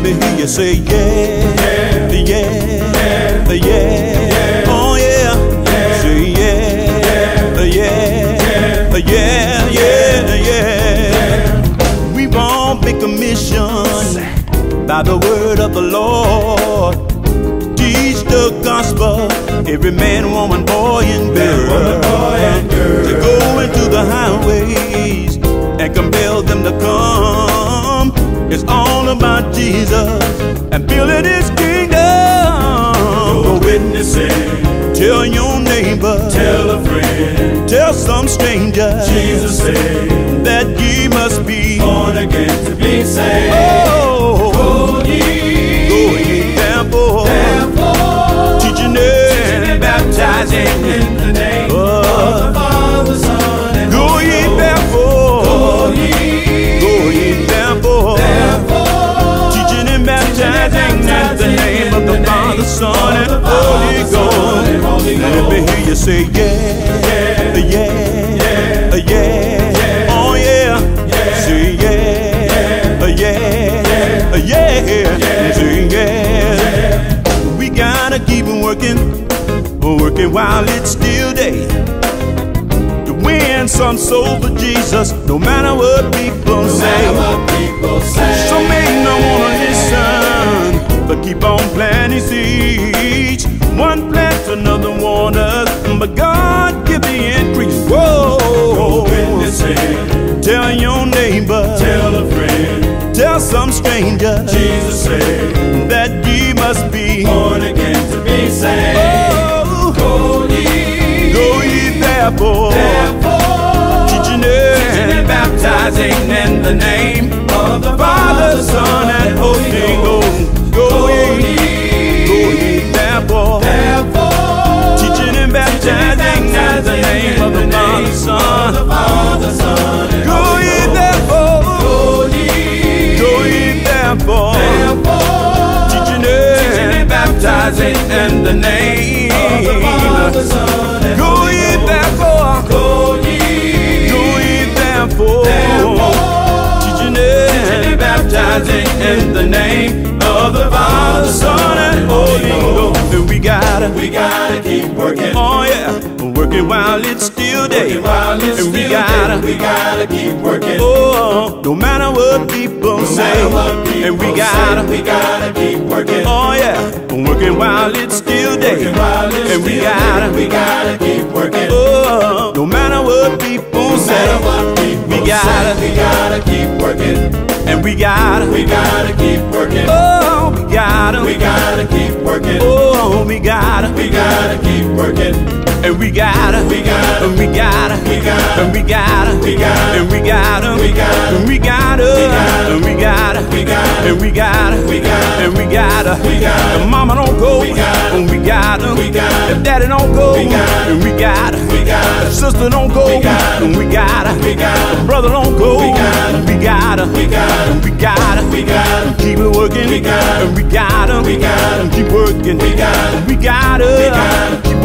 Let me hear you say yeah, yeah, yeah, yeah, oh yeah. Say yeah, yeah, yeah, yeah, yeah. Yeah. We won't be commissioned by the word of the Lord. Teach the gospel, every man, woman, boy, and girl, some stranger Jesus said, that ye must be. You say yeah, yeah, yeah, yeah. oh yeah, say yeah, yeah, yeah, say yeah. We gotta keep on working, working while it's still day. To win some soul for Jesus, no matter what people say. what people say. Some may not wanna listen, but keep on planting seeds. One plants, another waters, but God give the increase. Go Whoa! witnessing, Tell your neighbor, tell a friend. tell some stranger Jesus said, that ye must be. born again to be saved. Oh, Go ye, go ye therefore, therefore, teaching and baptizing in the name baptizing in the name of the Father, Son, and Go Holy ye Ghost. therefore, Go ye, go ye therefore, therefore, teaching and and baptizing in the name of the Father, Son and Holy Ghost. And we gotta, We gotta keep working. Working while it's still day. It's And we still gotta, day. We gotta keep working. oh, no matter what people No say. what people And we gotta, we gotta keep working. oh yeah, working while it's still day. It's And we gotta, day. we gotta keep working. Oh, no matter what people No say, what people we gotta, say, we gotta keep working. and we gotta, We gotta keep working. oh, we gotta, We gotta keep working. oh, we gotta, We gotta keep working. We gotta, We gotta, and we gotta, we gotta, and we we gotta, and we gotta, we and we gotta, gotta, and we gotta, we and we gotta, we and we gotta, we gotta, and mama don't go, we and we gotta, we gotta, if daddy don't go, we and we gotta, we gotta, sister don't go, we and we gotta, we gotta, brother don't go, we gotta, we gotta, we and we gotta, we gotta, keep it working, we and we gotta, we gotta, and keep working, we gotta, and we gotta, we gotta, keep working, we and we gotta, we. Woo!